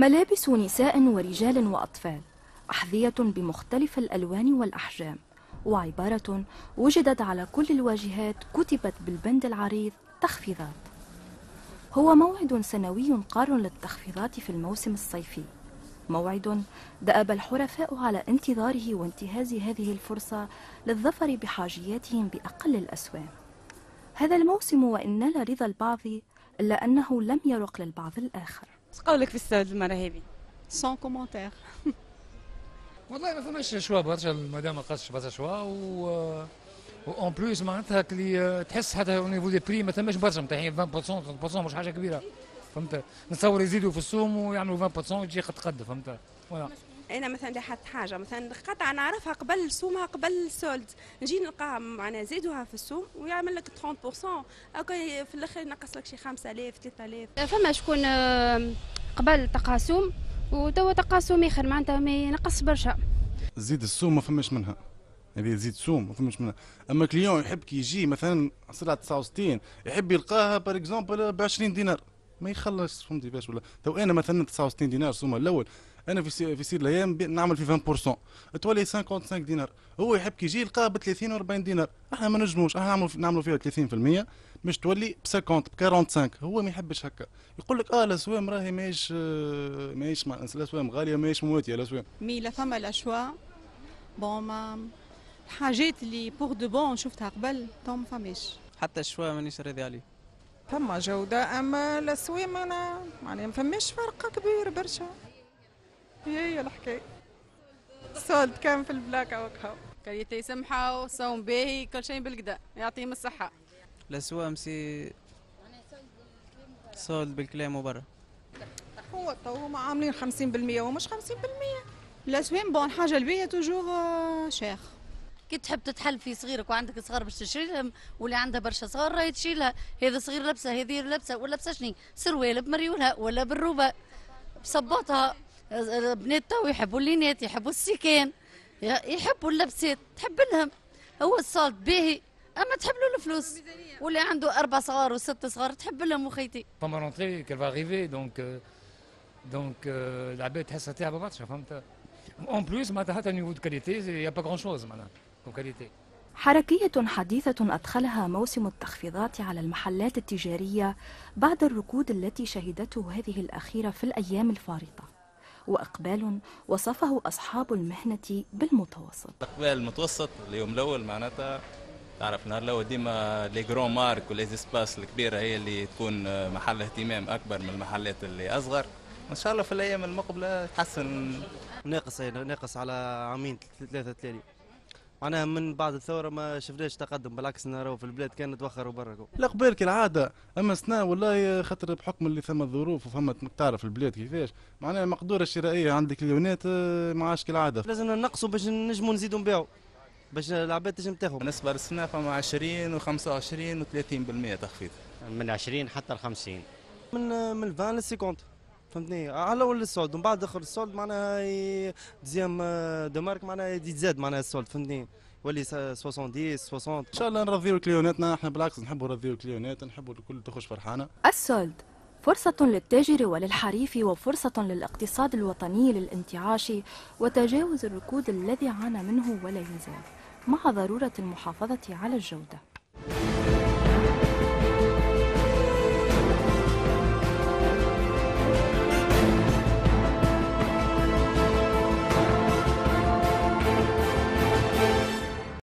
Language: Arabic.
ملابس نساء ورجال وأطفال أحذية بمختلف الألوان والأحجام وعبارة وجدت على كل الواجهات كتبت بالبند العريض تخفيضات. هو موعد سنوي قار للتخفيضات في الموسم الصيفي. موعد دأب الحرفاء على انتظاره وانتهاز هذه الفرصة للظفر بحاجياتهم بأقل الأسوام هذا الموسم وإن نال رضا البعض إلا أنه لم يرق للبعض الآخر. قولك في السعود المراهبي sans commentaire والله ما فماش choix برشا مادام ما برشا choix و en plus معناتها كلي تحس حتى au niveau des prix ما ثماش برشا نتاعي 20% 30% مش حاجة كبيرة فهمت؟ نتصور يزيدوا في السوم ويعملوا 20% وتجي قد قد فهمت؟ ولا أنا مثلا لاحظت حاجة مثلا قطعة نعرفها قبل سومها قبل ال soldes نجي نلقاها معناها زيدوها في السوم ويعمل لك 30% أوكي في الآخر ينقص لك شي 5000 3000 فما شكون قبل تقاسم وتوا تقاسم آخر معناتها ما ينقص برشا. زيد السوم ما فماش منها. هذه زيد سوم ما فماش منها. أما client يحب كي يجي مثلا سلعه 69 يحب يلقاها par exemple ب 20 دينار. ما يخلص فهمتي باش ولا؟ تو أنا مثلا 69 دينار سوم الأول أنا في في سير الأيام نعمل في 20% تولي 55 دينار. هو يحب كي يجي يلقاها ب 30 و 40 دينار. إحنا ما نجموش. إحنا نعملوا نعملوا فيها 30% باش تولي ب 50 ب 45 هو ما يحبش هكا. يقول لك آه الاسوام راهي ماهيش ماهيش الاسوام غالية ماهيش مواتية الاسوام mais لا فما ال choix bon أما الحاجات اللي pour de bon شفتها قبل تو ما فماش حتى ال choix مانيش راضي عليه. فما جودة أما الأسوام أنا يعني ما فماش فرق كبير برشا. هي هي الحكاية. الصولد كان في البلاكة وكها كريتي سمحة وصوم باهي كل شيء بالكدا يعطيهم الصحة. الأسوام سي صولد بالكلام وبرا. هو تو هما عاملين 50% ومش 50% الأسوام بون حاجة البيئة توجور شيخ كي تحب تتحل في صغيرك وعندك صغار باش تشري لهم واللي عندها برشا صغار راهي تشيلها. هذا صغير لابسه هذه لابسه ولا لابسه شني سروال بمريولها ولا بالروبة. بصباطها بنات تو يحبوا اللينات يحبوا السيكان يحبوا اللبسات تحب لهم. هو الصالد باهي أما تحب له الفلوس. واللي عنده أربع صغار وست صغار تحب لهم وخيتي. فما رونتري كيف اريفي دونك دونك العباد تحسها تعبه برشا فهمت اون بلوس معناتها حتى نيفو دو كاليتي يا با غران شوز معناها حركية حديثة أدخلها موسم التخفيضات على المحلات التجارية بعد الركود التي شهدته هذه الأخيرة في الأيام الفارطة. وإقبال وصفه أصحاب المهنة بالمتوسط. الإقبال المتوسط اليوم الأول معناتها تعرف نهار الأول ديما les grandes marques و les espaces الكبيرة هي اللي تكون محل اهتمام أكبر من المحلات اللي أصغر. إن شاء الله في الأيام المقبلة تحسن. ناقص ناقص على عامين ثلاثة تلالي معناها من بعد الثورة ما شفناش تقدم بالعكس نراو في البلاد كان توخروا برا الأقبال كالعادة أما سنة والله خاطر بحكم اللي ثم الظروف وفما تعرف البلاد كيفاش معناها المقدورة الشرائية عند كليونات آه، ما عادش كالعادة لازم نقصوا باش نجموا نزيدوا نبيعوا باش العباد تنجم تاخذ. بالنسبة للسنة فما 20 و25 و30% تخفيض. من 20 حتى ل 50 من من 20 ل 50 فهمتني؟ على اول ال soldes ومن بعد دخل ال soldes معناها deuxième démarque معناها يتزاد معناها ال soldes فهمتني؟ يولي 70 60 إن شاء الله نرضيو كليوناتنا إحنا بالعكس نحبوا نرضيو كليونات نحبوا الكل تخش فرحانة. السولد فرصة للتاجر وللحريف وفرصة للاقتصاد الوطني للانتعاش وتجاوز الركود الذي عانى منه ولا يزال مع ضرورة المحافظة على الجودة.